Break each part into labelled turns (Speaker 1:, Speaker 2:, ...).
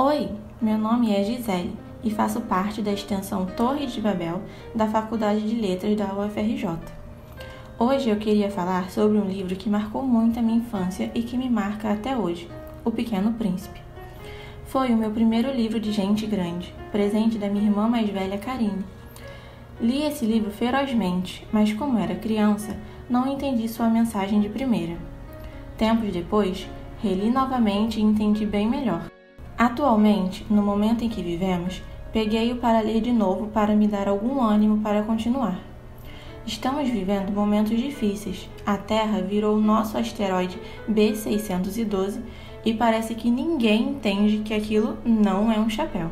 Speaker 1: Oi, meu nome é Gisele e faço parte da extensão Torre de Babel da Faculdade de Letras da UFRJ. Hoje eu queria falar sobre um livro que marcou muito a minha infância e que me marca até hoje, O Pequeno Príncipe. Foi o meu primeiro livro de gente grande, presente da minha irmã mais velha Karine. Li esse livro ferozmente, mas como era criança, não entendi sua mensagem de primeira. Tempos depois, reli novamente e entendi bem melhor. Atualmente, no momento em que vivemos, peguei-o para ler de novo para me dar algum ânimo para continuar. Estamos vivendo momentos difíceis. A Terra virou o nosso asteroide B612 e parece que ninguém entende que aquilo não é um chapéu.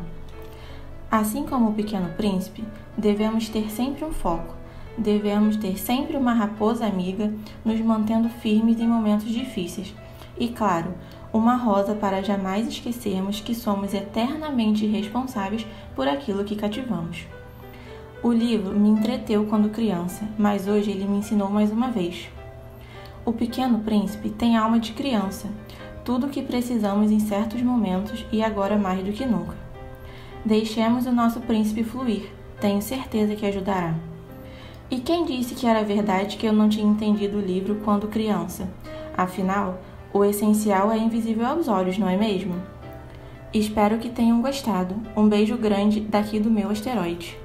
Speaker 1: Assim como o Pequeno Príncipe, devemos ter sempre um foco. Devemos ter sempre uma raposa amiga, nos mantendo firmes em momentos difíceis. E claro, uma rosa para jamais esquecermos que somos eternamente responsáveis por aquilo que cativamos. O livro me entreteu quando criança, mas hoje ele me ensinou mais uma vez. O Pequeno Príncipe tem alma de criança, tudo o que precisamos em certos momentos e agora mais do que nunca. Deixemos o nosso príncipe fluir, tenho certeza que ajudará. E quem disse que era verdade que eu não tinha entendido o livro quando criança? Afinal, o essencial é invisível aos olhos, não é mesmo? Espero que tenham gostado. Um beijo grande daqui do meu asteroide.